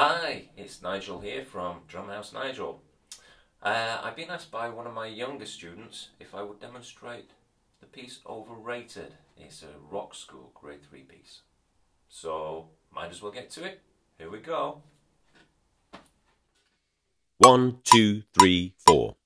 Hi, it's Nigel here from Drumhouse Nigel. Uh, I've been asked by one of my younger students if I would demonstrate the piece Overrated. It's a rock school grade 3 piece. So, might as well get to it. Here we go. One, two, three, four.